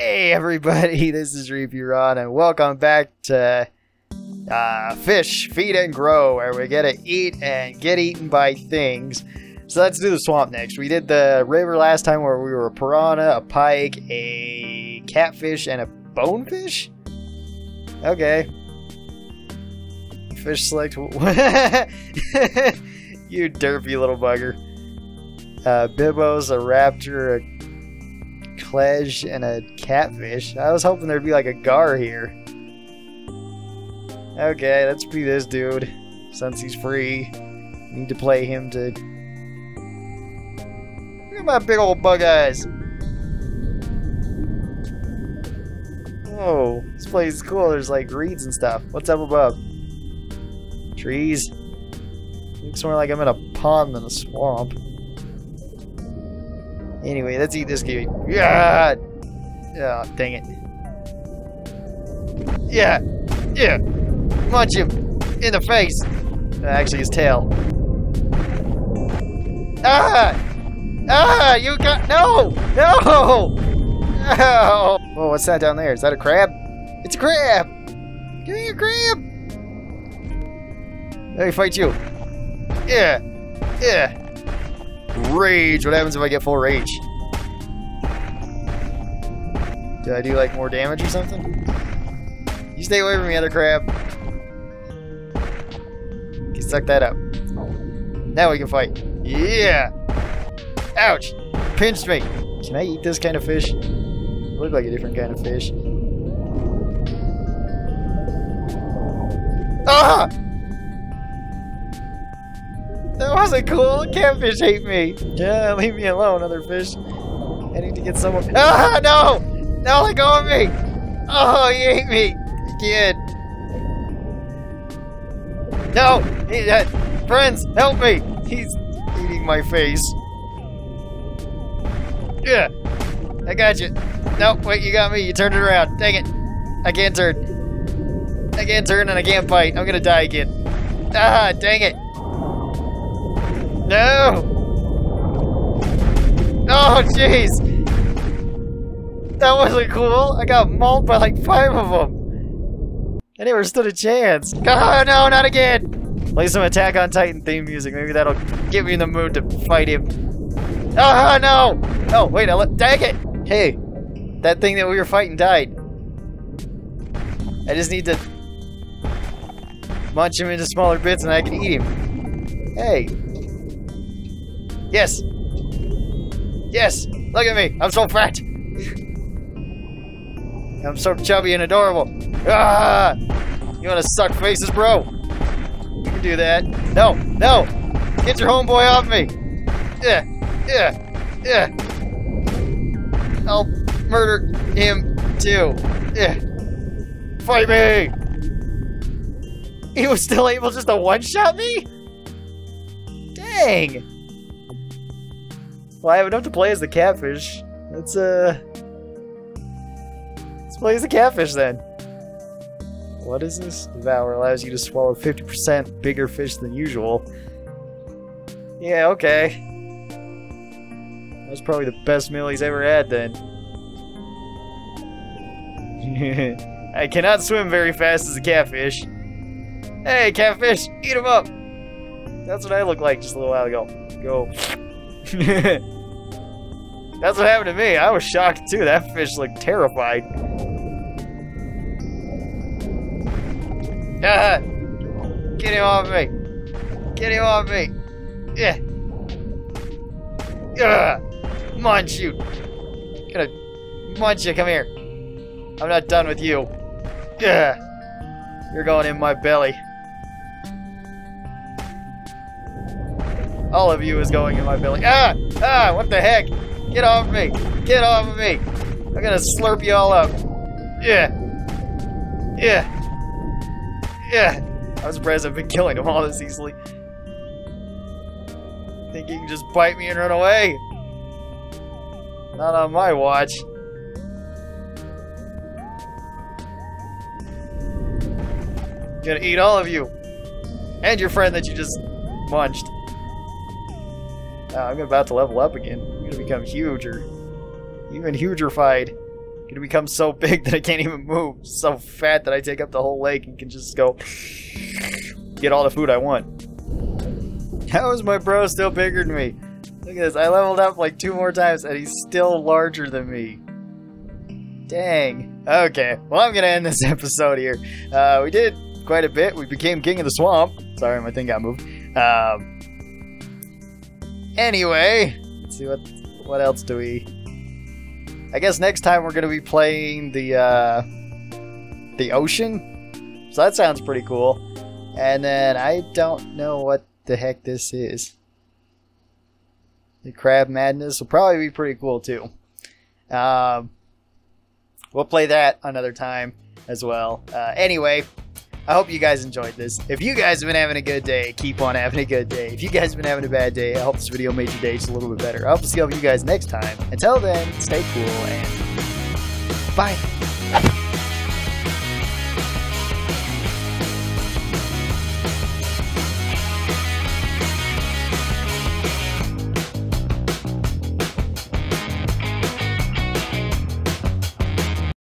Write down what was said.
Hey everybody, this is ReapeeRon and welcome back to uh, Fish, Feed and Grow, where we get to eat and get eaten by things. So let's do the swamp next. We did the river last time where we were a piranha, a pike, a catfish, and a bonefish? Okay. Fish select. you derpy little bugger. Uh, Bibbo's a raptor, a Kledge, and a catfish. I was hoping there'd be like a gar here. Okay, let's be this dude. Since he's free. Need to play him to... Look at my big old bug eyes! Whoa, this place is cool. There's like reeds and stuff. What's up above? Trees. Looks more like I'm in a pond than a swamp. Anyway, let's eat this guy. Yeah! Oh, dang it. Yeah! Yeah! Munch him! In the face! Actually, his tail. Ah! Ah! You got- No! No! Oh! Whoa, what's that down there? Is that a crab? It's a crab! Give me a crab! Let me fight you. Yeah! Yeah! Rage! What happens if I get full rage? Do I do like more damage or something? You stay away from me, other crab. Okay, suck that up. Now we can fight. Yeah! Ouch! Pinched me! Can I eat this kind of fish? Look like a different kind of fish. Ah! Wasn't cool. Catfish hate me. Yeah, leave me alone, other fish. I need to get someone. Ah, no! No, let go of me! Oh, he ate me again. No! He, uh, friends, help me! He's eating my face. Yeah, I got you. No, wait, you got me. You turned it around. Dang it! I can't turn. I can't turn and I can't fight. I'm gonna die again. Ah, dang it! No! Oh, jeez! That wasn't cool. I got mauled by like five of them. I never stood a chance. Oh, no, not again! Play some Attack on Titan theme music. Maybe that'll get me in the mood to fight him. Oh, no! Oh, wait, I let- dang it! Hey, that thing that we were fighting died. I just need to munch him into smaller bits and I can eat him. Hey, Yes! Yes! Look at me! I'm so fat! I'm so chubby and adorable. Ah! You wanna suck faces, bro? You can do that. No! No! Get your homeboy off me! Yeah! Yeah! Yeah! I'll murder him too. Yeah! Fight me! He was still able just to one-shot me? Dang! Well, I have enough to play as the catfish. Let's, uh... Let's play as the catfish, then. What is this? Devour allows you to swallow 50% bigger fish than usual. Yeah, okay. That's probably the best meal he's ever had, then. I cannot swim very fast as a catfish. Hey, catfish! Eat him up! That's what I looked like just a little while ago. Go. That's what happened to me. I was shocked too. That fish looked terrified. Get him off me! Get him off me! Yeah! Yeah! Munch you! Gonna munch you, come here. I'm not done with you. Yeah! You're going in my belly. All of you is going in my belly. Ah! Ah! What the heck? Get off of me! Get off of me! I'm gonna slurp you all up. Yeah! Yeah! Yeah! I'm surprised I've been killing them all this easily. Think you can just bite me and run away? Not on my watch. Gonna eat all of you. And your friend that you just munched. I'm about to level up again. I'm gonna become huge or even hugerified. gonna become so big that I can't even move. So fat that I take up the whole lake and can just go get all the food I want. How is my bro still bigger than me? Look at this. I leveled up like two more times and he's still larger than me. Dang. Okay. Well, I'm to end this episode here. Uh, we did quite a bit. We became king of the swamp. Sorry, my thing got moved. Um, anyway, let's see what what else do we. I guess next time we're to be playing the uh, the ocean. So that sounds pretty cool. And then I don't know what the heck this is. The Crab Madness will probably be pretty cool too. Um, we'll play that another time as well. Uh, anyway, I hope you guys enjoyed this. If you guys have been having a good day, keep on having a good day. If you guys have been having a bad day, I hope this video made your day just a little bit better. I hope to see all of you guys next time. Until then, stay cool and bye.